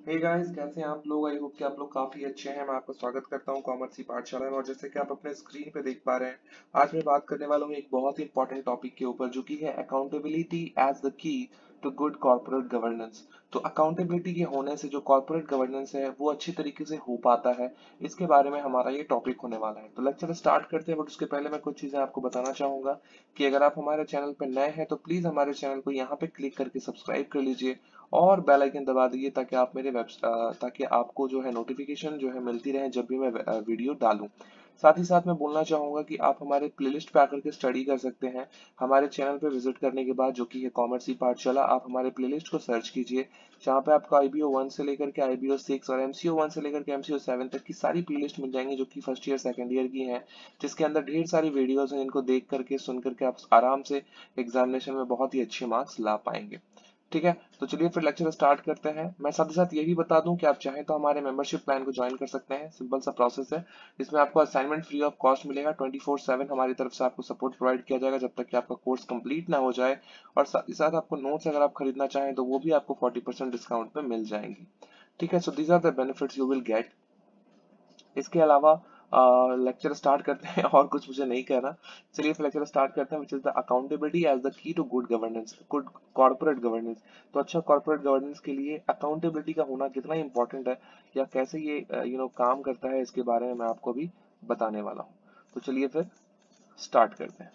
Hey guys कैसे हैं आप लोग? आई होप कि आप लोग काफ़ी अच्छे हैं। मैं आपका स्वागत करता हूँ कॉमर्स की पाठशाला में। और जैसे कि आप अपने स्क्रीन पे देख पा रहे हैं, आज मैं बात करने वाला हूँ एक बहुत ही इंपॉर्टेंट टॉपिक के ऊपर, जो कि है accountability as the key to good corporate governance तो अकाउंटेबिलिटी के होने से जो कॉर्पोरेट गवर्नेंस है, वो अच्छी तरीके से हो पाता है। इसके बारे में हमारा ये टॉपिक होने वाला है। तो लेक्चर स्टार्ट करते हैं बट उसके पहले मैं कुछ चीज़ें आपको बताना चाहूँगा कि अगर आप हमारे चैनल पर नए हैं तो प्लीज़ हमारे चैनल को यहाँ पे क्लिक करके सब्सक्राइब कर लीजिए। और बेल आइकन दबा दीजिए ताकि आप मेरे वेब ताकि आपको जो है नोटिफिकेशन जो है मिलती रहे जब भी मैं वीडियो डालूं। साथ ही साथ मैं बोलना चाहूँगा कि आप हमारे प्लेलिस्ट पे आकर के स्टडी कर सकते हैं। हमारे चैनल पे विज़िट करने के बाद जो कि है कॉमर्स ही पार्ट चला, आप हमारे प्लेलिस्ट को सर्च कीजिए, जहाँ पे आपको आईबीओ वन से लेकर के आईबीओ सिक्स और एमसीओ वन से लेकर के एमसीओ सेवन तक की सारी प्लेलिस्ट मिल जाएँगी जो कि फ़र्स्ट ईयर सेकंड ईयर की है, जिसके अंदर ढेर सारी वीडियोज़ हैं इनको देख करके, सुन करके आप आराम से एग्जामिनेशन में बहुत ही अच्छे मार्क्स ला पाएँगे। ठीक है? तो चलिए फिर लेक्चर स्टार्ट करते हैं। मैं साथ ही साथ ये भी बता दूँ कि आप चाहें तो हमारे मेंबरशिप प्लान को ज्वाइन कर सकते हैं। सिंपल सा प्रोसेस है। इसमें आपको असाइनमेंट फ्री ऑफ़ कॉस्ट मिलेगा। 24/7 हमारी तरफ़ से आपको सपोर्ट प्रोवाइड किया जाएगा जब तक कि आपका कोर्स कंप्लीट ना हो जाए। और साथ ही साथ आपको नोट्स अगर आप खरीदना चाहें तो वो भी आपको फोर्टी डिस्काउंट में मिल जाएँगी। ठीक है? So these are the benefits you will get इसके अलावा लेक्चर स्टार्ट करते हैं और कुछ मुझे नहीं कहना। चलिए फिर लेक्चर स्टार्ट करते हैं which is the accountability as the key to good governance good corporate governance तो अच्छा कॉर्पोरेट गवर्नेंस के लिए अकाउंटेबिलिटी का होना कितना इंपॉर्टेंट है, या कैसे ये यू नो काम करता है, इसके बारे में मैं आपको भी बताने वाला हूँ। तो चलिए फिर स्टार्ट करते हैं।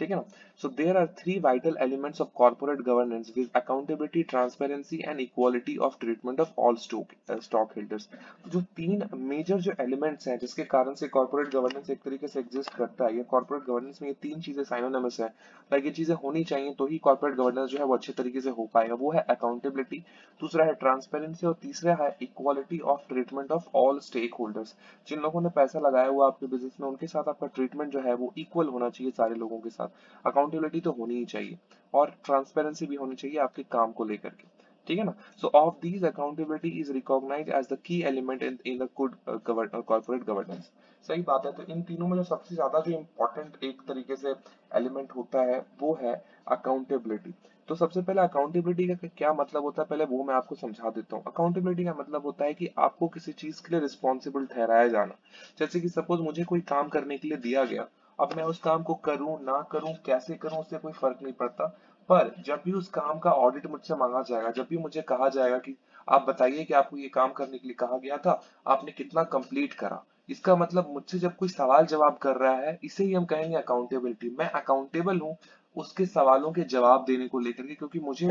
ठीक है ना? So there are three vital elements of corporate governance with accountability transparency and equality of treatment of all stock holders जो तीन मेजर जो एलिमेंट्स हैं, जिसके कारण से कॉर्पोरेट गवर्नेंस एक तरीके से एग्जिस्ट करता है, ये कॉर्पोरेट गवर्नेंस में ये तीन चीज़ें साइनोनिमस है लाइक ये चीज़ें होनी चाहिए तो ही कॉर्पोरेट गवर्नेंस जो है वो अच्छे तरीके से हो पाएगा। वो है अकाउंटेबिलिटी दूसरा है ट्रांसपेरेंसी और तीसरा है equality of treatment of all stake holders जिन लोगों ने पैसा लगाया हुआ आपके बिज़नेस में, उनके साथ आपका ट्रीटमेंट जो है वो इक्वल होना चाहिए सारे लोगों के साथ। अकाउंटेबिलिटी तो होनी ही चाहिए और ट्रांसपेरेंसी भी होनी चाहिए आपके काम को लेकर के। ठीक है ना? So of these accountability is recognise as the key element in in the good corporate governance सही बात है तो इन तीनों में जो सबसे ज़्यादा जो इम्पोर्टेंट एक तरीके से एलिमेंट होता है, वो है अकाउंटेबिलिटी तो सबसे पहले अकाउंटेबिलिटी का क्या मतलब होता है? पहले वो मैं आपको समझा देता हूँ। अकाउंटेबिलिटी का मतलब होता है कि आपको किसी चीज़ के लिए रिस्पॉन्सिबल ठहराया जाना। जैसे कि सपोज़ मुझे कोई काम करने के लिए दिया गया अब मैं उस काम को करूँ, ना करूँ, कैसे करूँ, उससे कोई फ़र्क नहीं पड़ता। पर जब भी उस काम का ऑडिट मुझसे मांगा जाएगा, जब भी मुझे कहा जाएगा कि आप बताइए कि आपको ये काम करने के लिए कहा गया था, आपने कितना कंप्लीट करा। इसका मतलब मुझसे जब कोई सवाल जवाब कर रहा है, इसे ही हम कहेंगे अकाउंटेबिलिटी मैं अकाउंटेबल हूँ उसके सवालों के जवाब देने को लेकर के, क्योंकि मुझे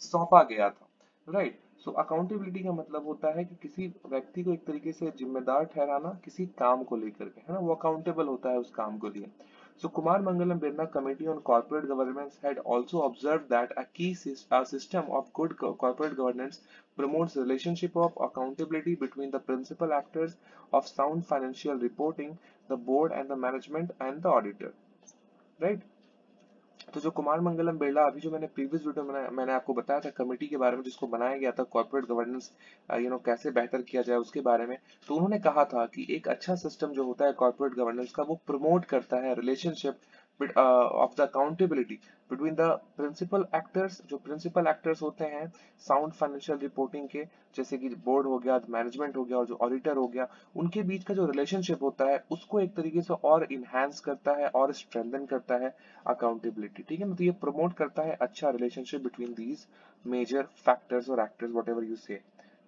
सौंपा गया था राइट सो अकाउंटेबिलिटी का मतलब होता है कि किसी व्यक्ति को एक तरीके से जिम्मेदार ठहराना किसी काम को लेकर के है ना? वो अकाउंटेबल होता है उस काम को लिए। So so, Kumar Mangalam Birla committee on corporate governance had also observe that a key system of good corporate governance promotes relationship of accountability between the principal actors of sound financial reporting the board and the management and the auditor right तो जो कुमार मंगलम बिरला, अभी जो मैंने previous video में मैंने आपको बताया था कमेटी के बारे में, जिसको बनाया गया था कॉर्पोरेट गवर्नेंस यू नो कैसे बेहतर किया जाए उसके बारे में तो उन्होंने कहा था कि एक अच्छा सिस्टम जो होता है कॉर्पोरेट गवर्नेंस का, वो प्रमोट करता है relationship of the accountability between the principal actors जो प्रिंसिपल एक्टर्स होते हैं साउंड फाइनेंशियल रिपोर्टिंग के, जैसे कि बोर्ड हो गया मैनेजमेंट हो गया और जो ऑडिटर हो गया, उनके बीच का जो रिलेशनशिप होता है, उसको एक तरीके से और इनहेंस करता है और स्ट्रेंथन करता है अकाउंटेबिलिटी ठीक है मतलब ये प्रमोट करता है अच्छा relationship between these major factors और एक्टर्स वट यू से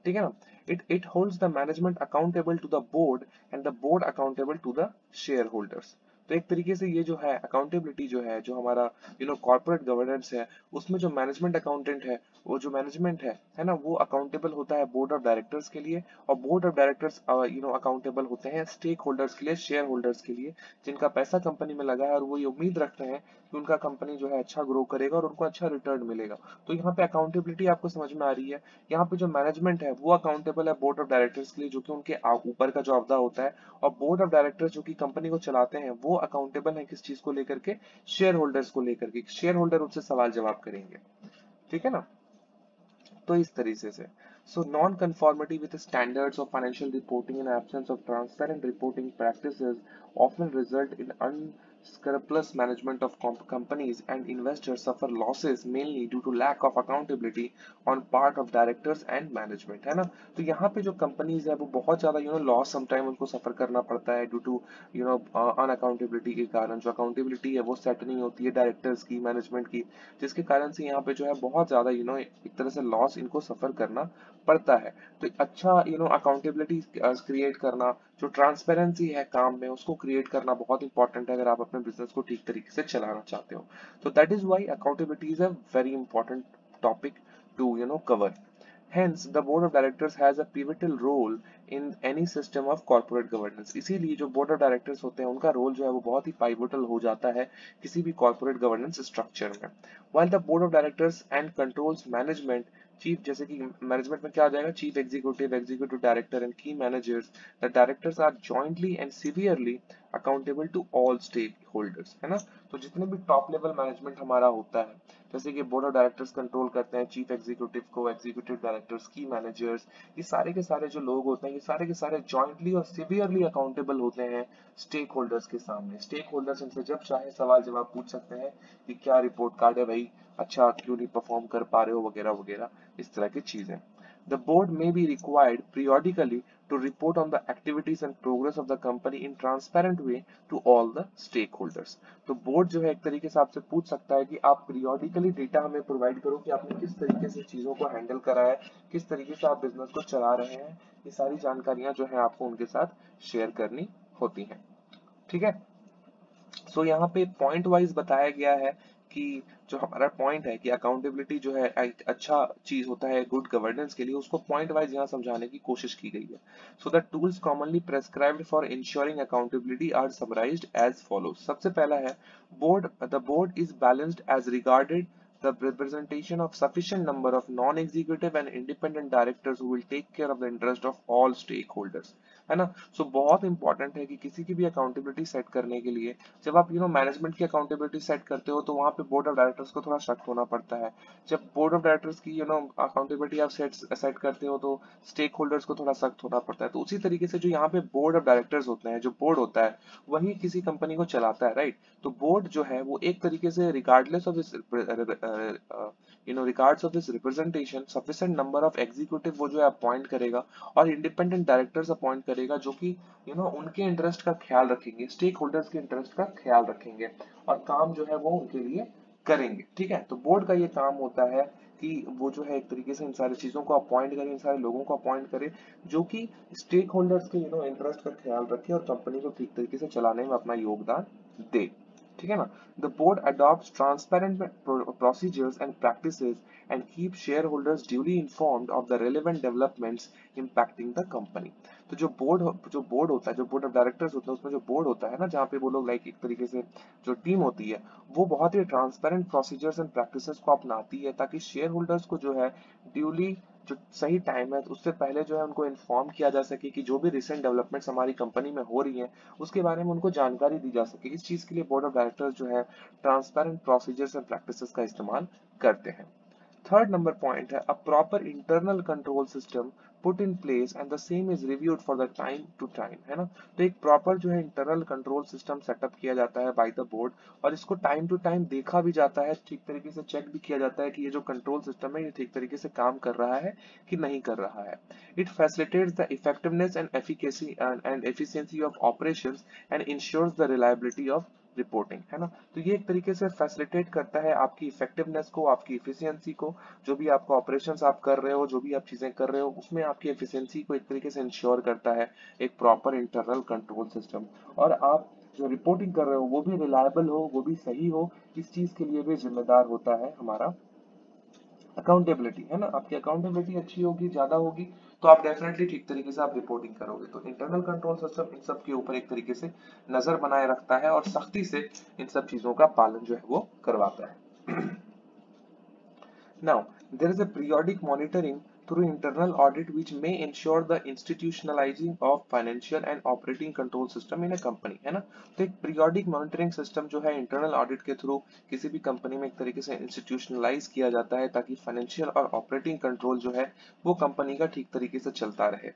ठीक है ना? It it holds the management accountable to the board and the board accountable to the share holders तो एक तरीके से ये जो है अकाउंटेबिलिटी जो है, जो हमारा यू नो कॉर्पोरेट गवर्नेंस है, उसमें जो मैनेजमेंट अकाउंटेंट है, वो जो मैनेजमेंट है है ना, वो अकाउंटेबल होता है बोर्ड ऑफ़ डायरेक्टर्स के लिए और board of directors you know accountable होते हैं स्टेक होल्डर्स के लिए शेयर होल्डर्स के लिए, जिनका पैसा कंपनी में लगा है और वो ये उम्मीद रखते हैं कि उनका कंपनी जो है अच्छा ग्रो करेगा और उनको अच्छा रिटर्न मिलेगा। तो यहाँ पे अकाउंटेबिलिटी आपको समझ में आ रही है। यहाँ पे जो मैनेजमेंट है, वो अकाउंटेबल है बोर्ड ऑफ़ डायरेक्टर्स के लिए, जो कि उनके ऊपर का जो होता है और बोर्ड ऑफ़ डायरेक्टर्स जो कि कंपनी को चलाते हैं, वो अकाउंटेबल है किस चीज़ को लेकर के? शेयर होल्डर्स को लेकर के। शेयर होल्डर उनसे सवाल जवाब करेंगे। ठीक है ना? तो इस तरीके से। So non conformity with standards of financial reporting in absence of transparent reporting practice often result in un scrupulous management of companies and investors suffer losses mainly due to lack of accountability on part of directors and management है ना तो यहाँ पे जो companies है वो बहुत ज़्यादा you know loss sometime उनको suffer करना पड़ता है due to you know uh, unaccountability के कारण जो accountability है वो set नहीं होती है directors की management की जिसके कारण से यहाँ पे जो है बहुत ज़्यादा you know एक तरह से loss इनको suffer करना पड़ता है तो अच्छा यू नो अकाउंटेबिलिटी क्रिएट करना जो ट्रांसपेरेंसी है काम में उसको क्रिएट करना बहुत इंपॉर्टेंट है अगर आप अपने बिज़नेस को ठीक तरीके से चलाना चाहते हो तो that is why accountability is a very important topic to you know cover Hence, the board of directors has a pivotal role in any system of corporate governance. इसीलिए जो board of directors होते हैं उनका role जो है वो बहुत ही pivotal हो जाता है किसी भी corporate governance structure में. While the board of directors and controls management chief जैसे कि मैनेजमेंट में क्या आ जाएगा? Chief executive executive director and key managers the directors are jointly and severely accountable to all stake holders है ना? तो जितने भी टॉप लेवल मैनेजमेंट हमारा होता है, जैसे कि बोर्ड ऑफ़ डायरेक्टर्स कंट्रोल करते हैं चीफ एग्जीक्यूटिव को एग्जीक्यूटिव डायरेक्टर्स की मैनेजर्स ये सारे के सारे जो लोग होते हैं, ये सारे के सारे जॉइंटली और सिवियरली अकाउंटेबल होते हैं स्टेक होल्डर्स के सामने। स्टेक होल्डर्स इनसे जब चाहे सवाल जवाब पूछ सकते हैं कि क्या रिपोर्ट कार्ड है भाई? अच्छा क्यों नहीं परफॉर्म कर पा रहे हो वगैरह वगैरह इस तरह की चीज़ें। The board may be required periodically to report on the activities and progress of the company in transparent way to all the stakeholders. तो बोर्ड जो है एक तरीके से आपसे पूछ सकता है कि आप पीरियोडिकली डेटा हमें प्रोवाइड करो कि आपने किस तरीके से चीज़ों को हैंडल करा है किस तरीके से आप बिज़नेस को चला रहे हैं। ये सारी जानकारियाँ जो है आपको उनके साथ शेयर करनी होती हैं। ठीक है? सो so, यहाँ पे पॉइंट वाइज बताया गया है कि जो हमारा पॉइंट है कि अकाउंटेबिलिटी जो है, एक अच्छा चीज़ होता है गुड गवर्नेंस के लिए, उसको पॉइंट वाइज यहाँ समझाने की कोशिश की गई है। So the tools commonly prescribed for ensuring accountability are summarised as follows सबसे पहला है board the board is balanced as regarded the representation of sufficient number of non-executive and independent directors who will take care of the interest of all stakeholders. है ना? सो so, बहुत important है कि किसी की भी अकाउंटेबिलिटी सेट करने के लिए जब आप यू नो मैनेजमेंट की अकाउंटेबिलिटी सेट करते हो तो वहाँ पे बोर्ड ऑफ़ डायरेक्टर्स को थोड़ा शक होना पड़ता है। जब बोर्ड ऑफ़ डायरेक्टर्स की यू नो अकाउंटेबिलिटी आप सेट सेट करते हो तो स्टेक होल्डर्स को थोड़ा सख्त होना पड़ता है। तो उसी तरीके से जो यहाँ पे बोर्ड ऑफ़ डायरेक्टर्स होते हैं जो बोर्ड होता है वही किसी कंपनी को चलाता है राइट तो बोर्ड जो है वो एक तरीके से regardless of you know regards of this representation sufficient number of executive वो जो है अपॉइंट करेगा और इंडिपेंडेंट डायरेक्टर्स अपॉइंट करेगा जो कि यू नो उनके इंटरेस्ट का ख्याल रखेंगे स्टेक होल्डर्स के इंटरेस्ट का ख्याल रखेंगे और काम जो है वो उनके लिए करेंगे, ठीक है? तो बोर्ड का ये काम होता है कि वो जो है एक तरीके से इन सारी चीज़ों को अपॉइंट करे, इन सारे लोगों को अपॉइंट करे, जो कि स्टेक होल्डर्स के यू नो इंटरेस्ट का ख्याल रखे और कंपनी को ठीक तरीके से चलाने में अपना योगदान दे, ठीक है ना? The board adopt transparent procedures and practices and keep share holders duly informed of the relevant developments impacting the company तो जो बोर्ड जो बोर्ड होता है, जो बोर्ड ऑफ़ डायरेक्टर्स होता है, उसमें जो बोर्ड होता है ना, जहाँ पे वो लोग लाइक एक तरीके से जो टीम होती है, वो बहुत ही ट्रांसपेरेंट प्रोसीजर्स एंड प्रैक्टिसेस को अपनाती है, ताकि शेयर होल्डर्स को जो है ड्यूली जो सही टाइम है, उससे पहले जो है उनको इन्फॉर्म किया जा सके कि जो भी रिसेंट डेवलपमेंट्स हमारी कंपनी में हो रही हैं, उसके बारे में उनको जानकारी दी जा सके। इस चीज़ के लिए बोर्ड ऑफ़ डायरेक्टर्स जो है ट्रांसपेरेंट प्रोसीजर्स एंड प्रैक्टिस का इस्तेमाल करते हैं। थर्ड नंबर पॉइंट है a proper internal control system put in place and the same is reviewed for the time to time है ना? तो एक प्रॉपर जो है इंटरनल कंट्रोल सिस्टम सेटअप किया जाता है बाय द बोर्ड और इसको टाइम टू टाइम देखा भी जाता है, ठीक तरीके से चेक भी किया जाता है कि ये जो कंट्रोल सिस्टम है, ये ठीक तरीके से काम कर रहा है कि नहीं कर रहा है। It facilitates the effectiveness and efficacy and efficiency of operations and ensures the reliability of reporting है ना? तो ये एक तरीके से फैसिलिटेट करता है आपकी इफेक्टिवनेस को, आपकी इफिशियंसी को। जो भी आपका ऑपरेशंस आप कर रहे हो, जो भी आप चीज़ें कर रहे हो, उसमें आपकी एफिशिएंसी को एक तरीके से इंश्योर करता है एक प्रॉपर इंटरनल कंट्रोल सिस्टम और आप जो रिपोर्टिंग कर रहे हो, वो भी रिलायबल हो, वो भी सही हो, इस चीज़ के लिए भी जिम्मेदार होता है हमारा अकाउंटेबिलिटी है ना? आपकी अकाउंटेबिलिटी अच्छी होगी, ज़्यादा होगी तो आप डेफिनेटली ठीक तरीके से आप रिपोर्टिंग करोगे। तो इंटरनल कंट्रोल सिस्टम इन सब के ऊपर एक तरीके से नज़र बनाए रखता है और सख्ती से इन सब चीज़ों का पालन जो है वो करवाता है। Now there is a periodic monitoring through internal audit which may ensure the institutionalizing of financial and operating control system in a company है ना तो एक periodic monitoring system जो है internal audit के through किसी भी कंपनी में एक तरीके से institutionalize किया जाता है ताकि financial और operating control जो है वो कंपनी का ठीक तरीके से चलता रहे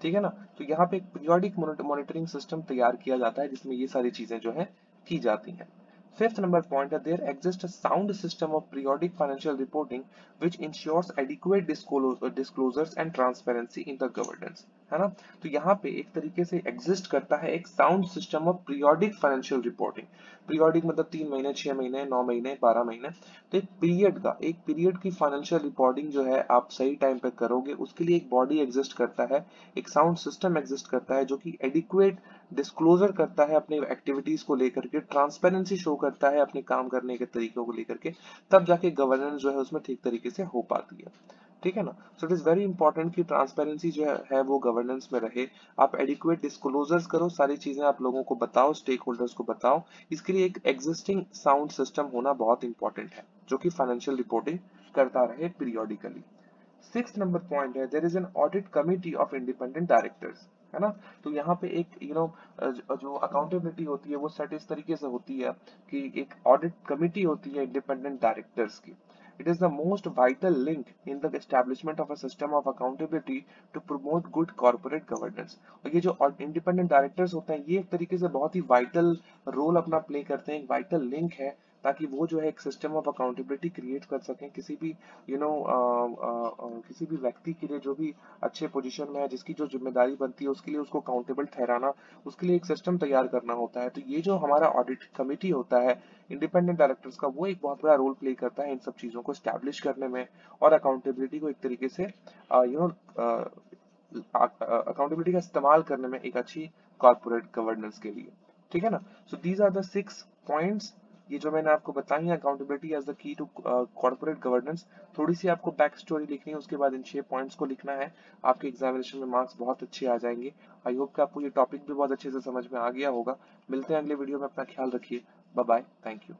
ठीक है ना तो यहाँ पे एक पीरियोडिक मॉनिटरिंग सिस्टम तैयार किया जाता है जिसमें ये सारी चीज़ें जो है की जाती हैं Fifth number point that there exists a sound system of periodic financial reporting which ensures adequate disclosures and transparency in the governance. है ना? तो यहाँ पे एक तरीके से एग्जिस्ट करता है एक sound system of periodic financial reporting periodic मतलब तीन महीने, छह महीने, नौ महीने, बारह महीने। तो एक पीरियड का, एक पीरियड की फाइनेंशियल रिपोर्टिंग जो है आप सही टाइम पे करोगे, उसके लिए एक बॉडी एग्जिस्ट करता है, एक साउंड सिस्टम एग्जिस्ट करता है जो कि एडिक्वेट डिस्क्लोजर करता है अपने एक्टिविटीज़ को लेकर के ट्रांसपेरेंसी शो करता है अपने काम करने के तरीकों को लेकर के, तब जाके गवर्नेंस जो है उसमें ठीक तरीके से हो पाती है। ठीक है ना? So it is very important कि ट्रांसपेरेंसी जो है वो गवर्नेंस में रहे। आप एडिक्वेट डिस्क्लोजर्स करो, सारी चीज़ें आप लोगों को बताओ स्टेक होल्डर्स को बताओ। इसके लिए एक एग्जिस्टिंग साउंड सिस्टम होना बहुत इंपॉर्टेंट है, जो कि फाइनेंशियल रिपोर्टिंग करता रहे पीरियोडिकली सिक्स नंबर पॉइंट है there is an audit committee of independent directors है ना? तो यहाँ पे एक यू नो जो अकाउंटेबिलिटी होती है, वो सेट इस तरीके से होती है कि एक ऑडिट कमिटी होती है इंडिपेंडेंट डायरेक्टर्स की। It is the most vital link in the establishment of a system of accountability to promote good corporate governance. और ये जो independent directors होते हैं ये एक तरीके से बहुत ही vital role अपना play करते हैं एक vital link है ताकि वो जो है एक सिस्टम ऑफ़ अकाउंटेबिलिटी क्रिएट कर सकें किसी भी यू you नो know, किसी भी व्यक्ति के लिए जो भी अच्छे पोजीशन में है जिसकी जो ज़िम्मेदारी बनती है उसके लिए उसको अकाउंटेबल ठहराना उसके लिए एक सिस्टम तैयार करना होता है। तो ये जो हमारा ऑडिट कमेटी होता है इंडिपेंडेंट डायरेक्टर्स का वो एक बहुत बड़ा रोल प्ले करता है इन सब चीज़ों को स्टैब्लिश करने में और अकाउंटेबिलिटी को एक तरीके से यू नो अकाउंटेबिलिटी का इस्तेमाल करने में एक अच्छी कॉर्पोरेट गवर्नेंस के लिए। ठीक है ना? So these are the six points ये जो मैंने आपको बताई है accountability as the key to corporate governance थोड़ी सी आपको बैक स्टोरी लिखनी है, उसके बाद इन छह पॉइंट्स को लिखना है। आपके एग्जामिनेशन में मार्क्स बहुत अच्छे आ जाएँगे। आई होप कि आपको ये टॉपिक भी बहुत अच्छे से समझ में आ गया होगा। मिलते हैं अगले वीडियो में, अपना ख्याल रखिए। Bye bye thank you